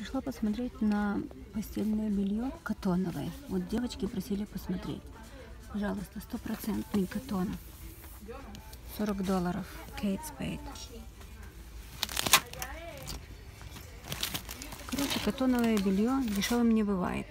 Пришла посмотреть на постельное белье катоновое. Вот девочки просили посмотреть. Пожалуйста, стопроцентный катон. 40 долларов. Кейт Спейд. Короче, катоновое белье дешевым не бывает.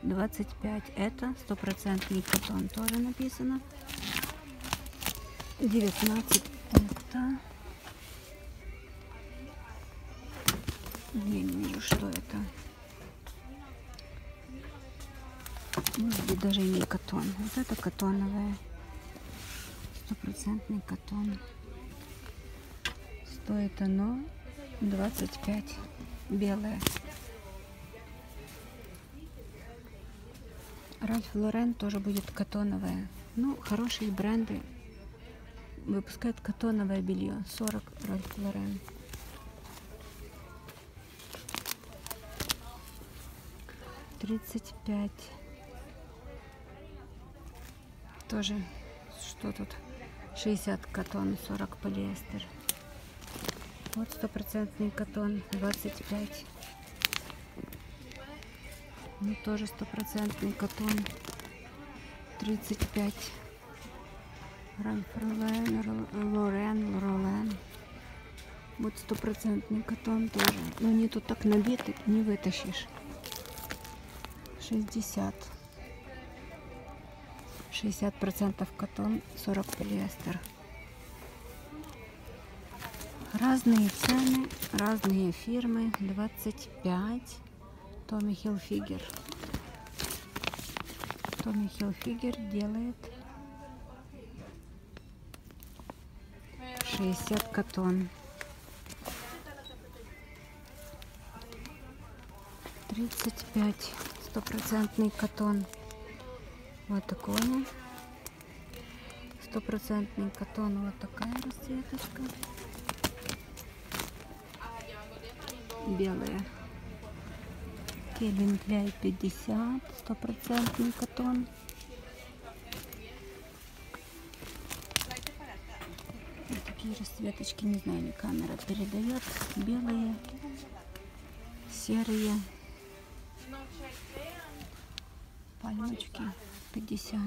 25 это стопроцентный катон тоже написано. 19 это не вижу, что это. Может быть, даже не катон. Вот это катоновое. Стопроцентный катон. Стоит оно 25. Белое. Ральф Лорен тоже будет катоновое. Ну, хорошие бренды выпускают катоновое белье. 40 Ральф Лорен. 35 тоже что тут 60 катон 40 полиэстер вот стопроцентный катон 25 ну тоже стопроцентный катон 35 Ральф Лорен, Лорен, Лорен. Вот стопроцентный катон тоже. Но они тут так набиты, не вытащишь. 60. 60% катон, 40 полиэстер. Разные цены, разные фирмы. 25. Томми Хилфигер. Томми Хилфигер делает 60 катон. 35 стопроцентный катон. Вот такой. Стопроцентный катон. Вот такая расцветочка. Белая. Кельвин Кляй 50. Стопроцентный катон. Вот такие расцветочки. Не знаю, ли камера передает. Белые, серые. Пальмочки 50.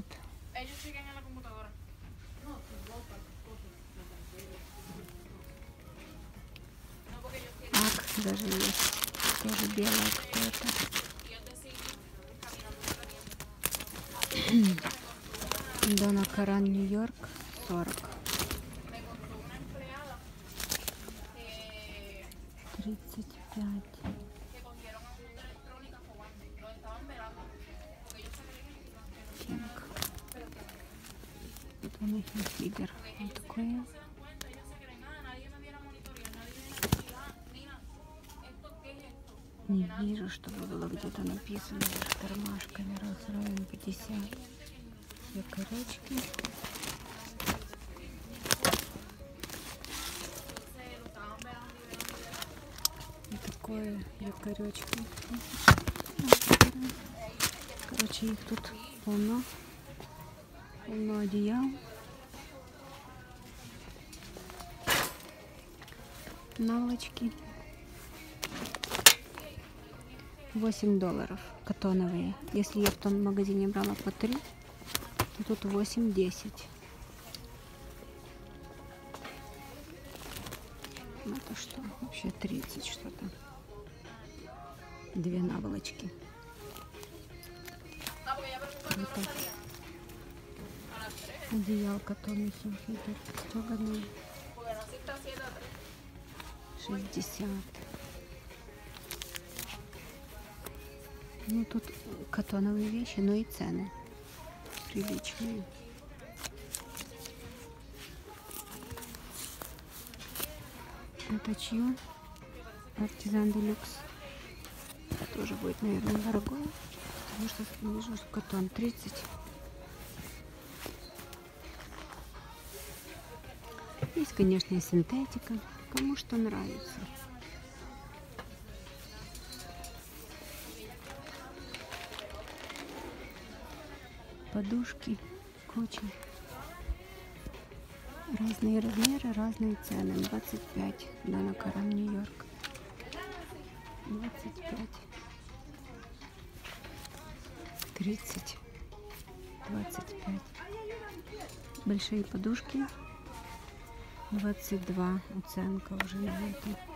Ак даже есть. Тоже белая какая-то. Дона Каран, Нью-Йорк, 40. Написано с кармашками. Раз 50. Две корочки. Вот такое якоречки. Короче, их тут полно. Полно одеял. Наволочки. 8 долларов катоновые. Если я в том магазине брала по 3, то тут 8-10. Это что? Вообще 30 что-то. Две наволочки. Круто. Одеялка Томми Хилфигер. Строганный. 60. Ну, тут катоновые вещи, но и цены приличные. Это чье? Артизан Делюкс. Тоже будет, наверное, дорогой. Потому что вижу, что катон 30. Есть, конечно, и синтетика. Кому что нравится. Подушки, куча. Разные размеры, разные цены. 25. Дана Карам, Нью-Йорк. 25, 30, 25. Большие подушки 22 оценка уже на это.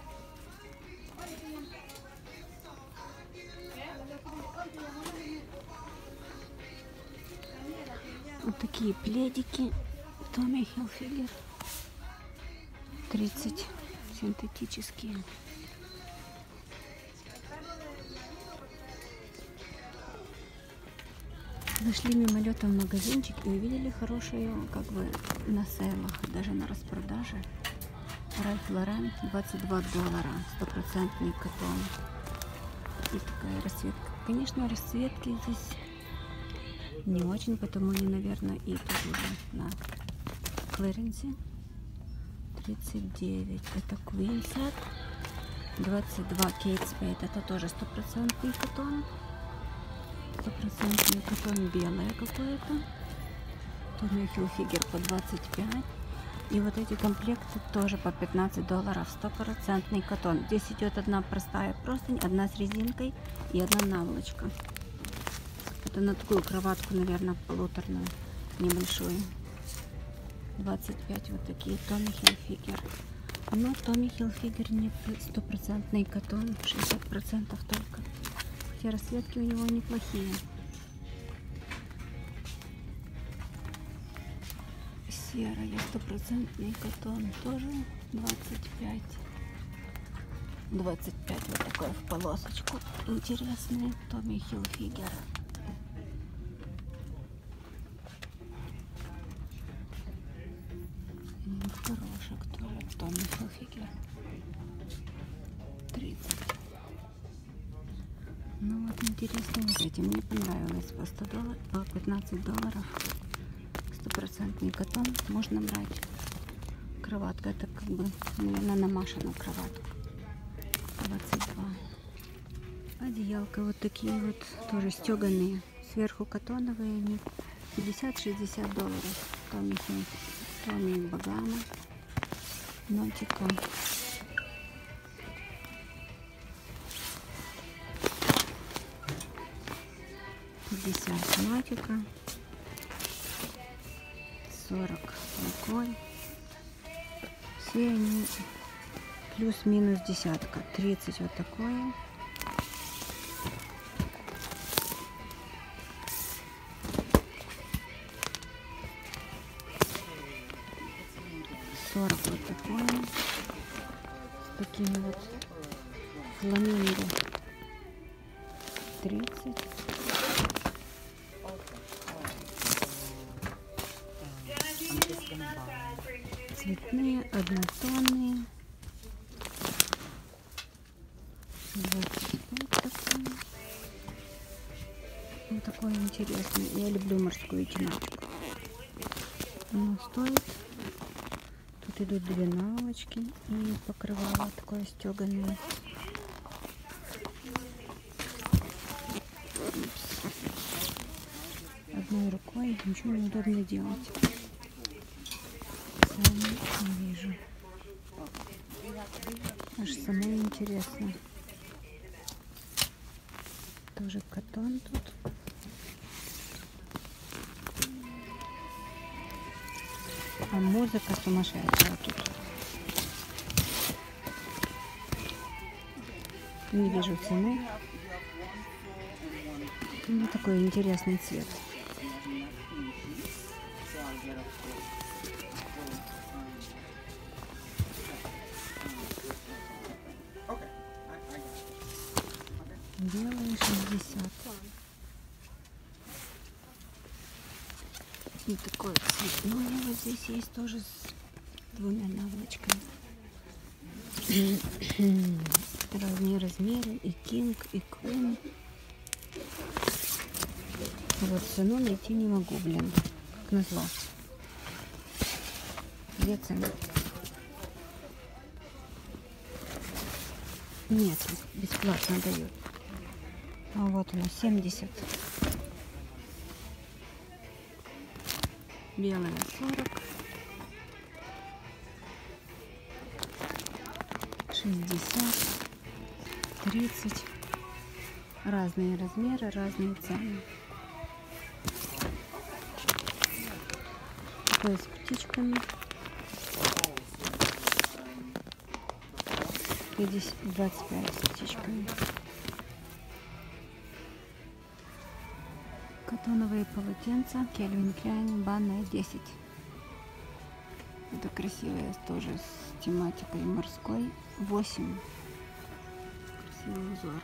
Такие пледики Томми Хилфигер 30 синтетические. Зашли мимолетом в магазинчик и увидели хорошую, как бы на сейлах, даже на распродаже. Ральф Лорен 22 доллара, стопроцентный катон. И такая расцветка. Конечно, расцветки здесь не очень, потому они, наверное, и тут уже на клиренсе. 39. Это Set. 22 Kate Spade. Это тоже стопроцентный катон. Стопроцентный катон белое какое-то. Tommy Hilfiger по 25. И вот эти комплекты тоже по 15 долларов. Стопроцентный катон. Здесь идет одна простая простынь, одна с резинкой и одна наволочка. Это на такую кроватку, наверное, полуторную, небольшую. 25 вот такие Томми Хилфигер. Но Томми Хилфигер не стопроцентный катон, 60% только. Хотя расцветки у него неплохие. Серая стопроцентный катон тоже 25. 25 вот такой в полосочку. Интересный Томми Хилфигер. Томми Хилфигер. 30. Ну вот интересно вот эти. Мне понравилось по 100 долларов, по 15 долларов. Стопроцентный катон можно брать. Кроватка это как бы, наверное, на Машину кроватку. 22. Одеялка вот такие вот, тоже стеганые. Сверху катоновые они 50-60 долларов. Томми Багама. Нотика. Пятьдесят Нотика. Сорок Николь. Все они плюс-минус десятка. Тридцать вот такое. 40 вот такое. С такими вот фламинго. 30. Цветные, однотонные. 25 такой. Вот такой интересный. Я люблю морскую тематику. Оно стоит Тут идут две наволочки и покрывало такое стеганое. Одной рукой ничего не удобно делать. Сами не вижу. Аж самое интересное. Тоже катон тут. А музыка сумасшедшая тут. Не вижу цены. Ну, такой интересный цвет. Здесь есть тоже с двумя наволочками. Разные размеры. И King, и Queen. Вот цену найти не могу, блин. Как назло. Где цена? Нет, бесплатно дают. А вот она, 70. белая 40, 60, 30. Разные размеры, разные цены. Такое с птичками. 50, 25 с птичками. Катоновые полотенца. Кельвин Кляйн, банная 10. Красивая тоже с тематикой морской. 8. Красивый узор.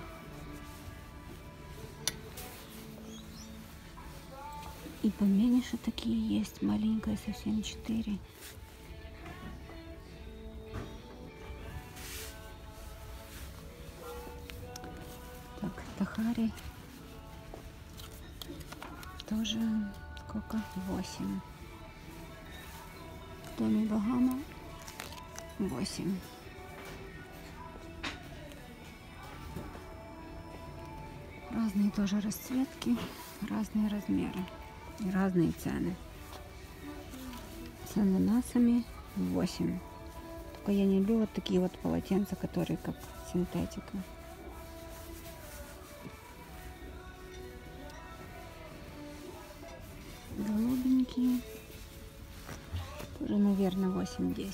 И поменьше такие есть. Маленькая совсем 4. Так, Тахари. Тоже сколько? 8. Томми Багама 8. Разные тоже расцветки, разные размеры и разные цены. С ананасами 8. Только я не люблю вот такие вот полотенца, которые как синтетика. Голубенькие. Тоже, наверное, 8-10.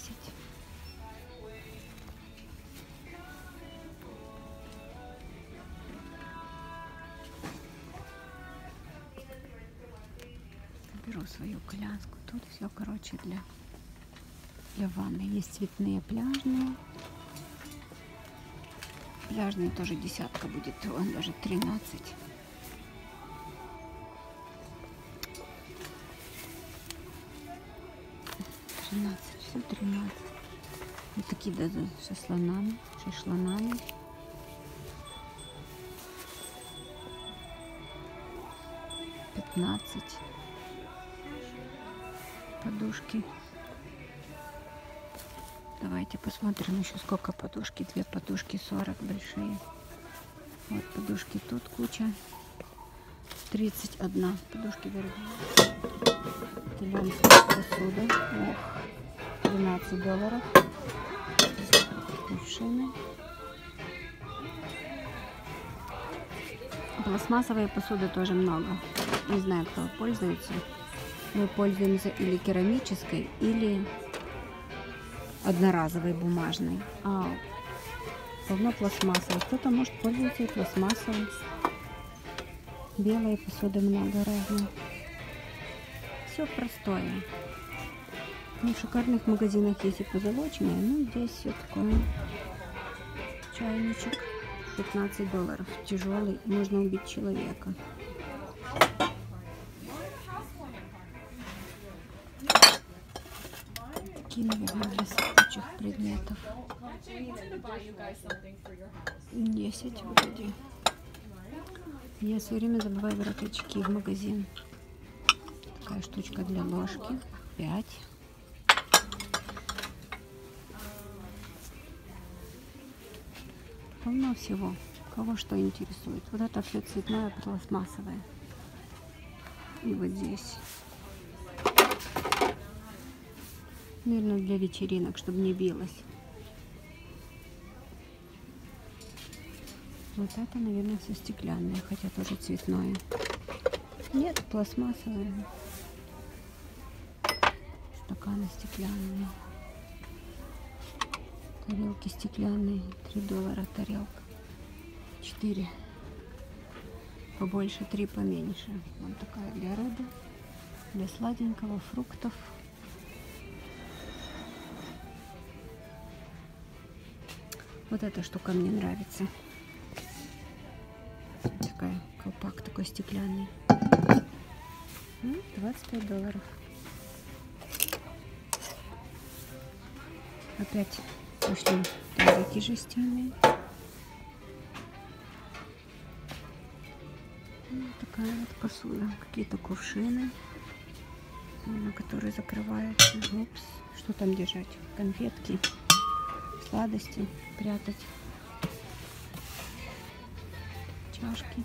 беру свою коляску. Тут все, короче, для, для ванны. Есть цветные пляжные. Пляжные тоже десятка будет, он даже 13. Тринадцать, все тринадцать. Вот такие даже со слонами, шашланами. Пятнадцать подушки. Давайте посмотрим еще сколько подушки. Две подушки 40 большие. Вот подушки тут куча. 31 подушки дорогие. Итальянская посуда. Ох, 12 долларов. Кувшины. Пластмассовой посуды тоже много. Не знаю, кто пользуется мы пользуемся или керамической, или одноразовой бумажной. А давно пластмассовой. Кто-то может пользоваться и пластмассовой. Белой посуды много разных. Все простое. Ну, в шикарных магазинах есть и позолоченные, но здесь все такое. Чайничек 15 долларов. Тяжелый, можно убить человека. такие, наверное, для сыпучих предметов. 10 вроде. Я все время забываю брать очки в магазин. Такая штучка для ложки. 5. Полно всего. Кого что интересует. Вот это все цветное, пластмассовое. И вот здесь. Наверное, для вечеринок, чтобы не билось. Вот это, наверное, все стеклянное, хотя тоже цветное. Нет, пластмассовое. Стаканы стеклянные. Тарелки стеклянные. 3 доллара тарелка. 4. Побольше, 3 поменьше. Вот такая для рыбы, для сладенького, фруктов. Вот эта штука мне нравится. Такая колпак такой стеклянный. 25 ну, долларов. Опять пошли тазики жестяные. Вот такая вот посуда. Какие-то кувшины, на которые закрываются. Упс. Что там держать? Конфетки сладости прятать. Чашки.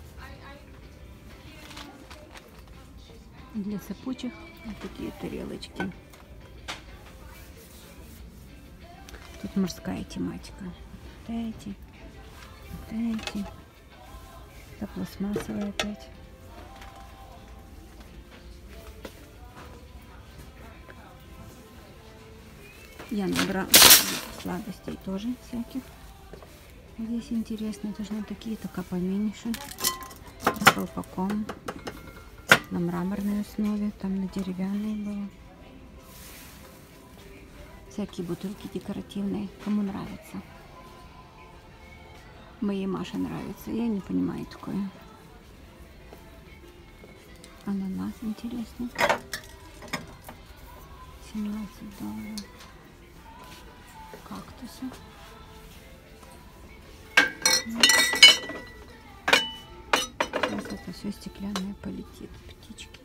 Для сыпучих вот такие тарелочки. Тут морская тематика. Вот эти. эти. Это пластмассовые опять. Я набрала сладостей тоже всяких. Здесь интересно, должны такие, только поменьше. С колпаком. На мраморной основе, там на деревянной было. Всякие бутылки декоративные, кому нравится. Моей Маше нравится, я не понимаю такое. Ананас интересный. 17 долларов. Кактусы. Сейчас это все стеклянное полетит. Птички.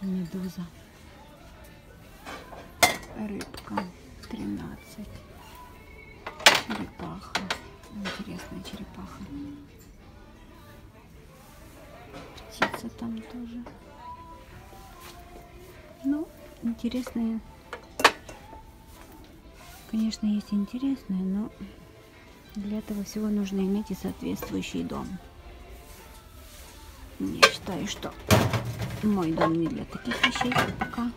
Медуза. Рыбка. 13. Черепаха. Интересная черепаха. Птица там тоже. Ну, интересные. Конечно, есть интересные, но для этого всего нужно иметь и соответствующий дом. Я считаю, что мой дом не для таких вещей пока.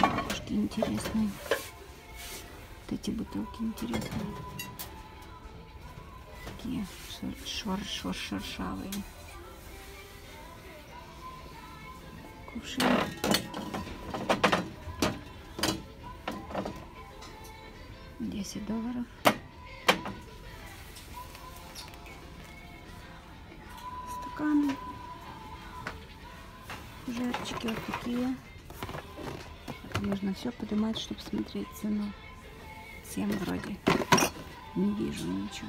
Бабушки интересные. Вот эти бутылки интересные. Такие шор шор шершавые. Кувшины. Десять долларов. Стаканы. Фужерчики вот такие. Это нужно все поднимать, чтобы смотреть цену. Всем вроде не вижу ничего.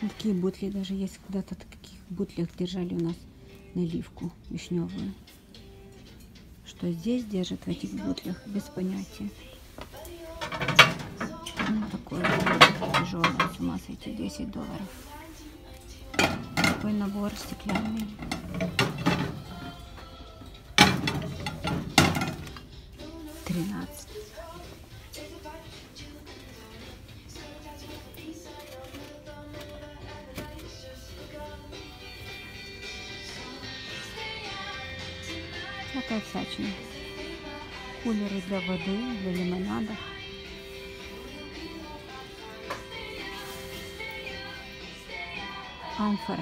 Такие бутли даже есть. Когда-то в таких бутлях держали у нас наливку вишневую. Что здесь держат в этих бутлях, без понятия. Ну, такой тяжелый, с ума сойти, 10 долларов. Такой набор стеклянный. Тринадцать. Опять всячина. Кулеры для воды, для лимонада. 浪费